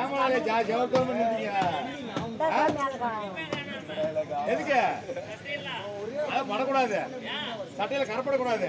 ஏமாளே ஜா ஜவர்தம் எதுக்கு படக்கூடாது. சட்டையில கரப்படக்கூடாது.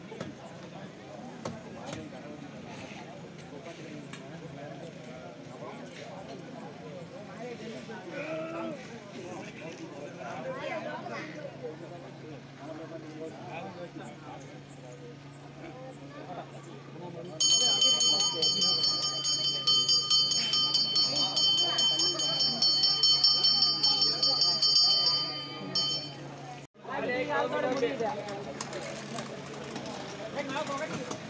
Ik ga het door de.